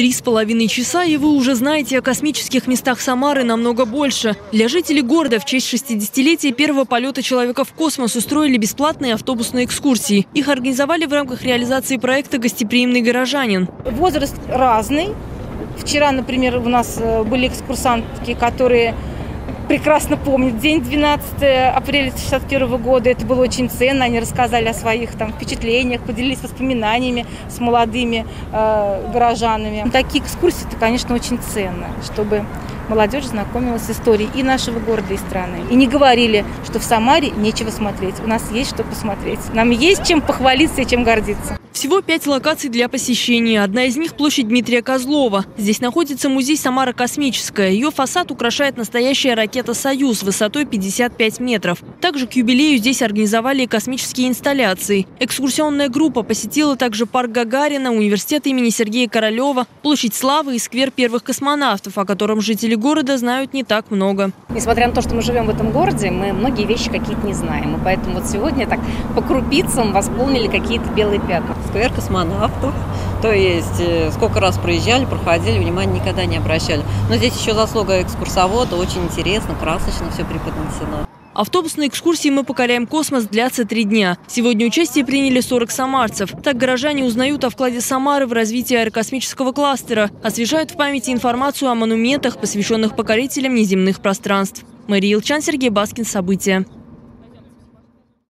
Три с половиной часа, и вы уже знаете о космических местах Самары намного больше. Для жителей города в честь 60-летия первого полета человека в космос устроили бесплатные автобусные экскурсии. Их организовали в рамках реализации проекта «Гостеприимный горожанин». Возраст разный. Вчера, например, у нас э, были экскурсантки, которые прекрасно помнят день 12 апреля 1961 года. Это было очень ценно. Они рассказали о своих там, впечатлениях, поделились воспоминаниями с молодыми э, горожанами. Такие экскурсии, это, конечно, очень ценно, чтобы молодежь знакомилась с историей и нашего города, и страны. И не говорили, что в Самаре нечего смотреть. У нас есть что посмотреть. Нам есть чем похвалиться и чем гордиться. Всего пять локаций для посещения. Одна из них – площадь Дмитрия Козлова. Здесь находится музей «Самара Космическая». Ее фасад украшает настоящая ракета «Союз» высотой 55 метров. Также к юбилею здесь организовали космические инсталляции. Экскурсионная группа посетила также парк Гагарина, университет имени Сергея Королева, площадь Славы и сквер первых космонавтов, о котором жители города знают не так много. Несмотря на то, что мы живем в этом городе, мы многие вещи какие-то не знаем. И поэтому вот сегодня так по крупицам восполнили какие-то белые пятна сквер космонавтов. То есть э, сколько раз проезжали, проходили, внимания никогда не обращали. Но здесь еще заслуга экскурсовода, очень интересно, красочно все преподнесено. Автобусные экскурсии «Мы покоряем космос» длятся три дня. Сегодня участие приняли 40 самарцев. Так горожане узнают о вкладе Самары в развитие аэрокосмического кластера, освежают в памяти информацию о монументах, посвященных покорителям неземных пространств. Мария Илчан, Сергей Баскин. События.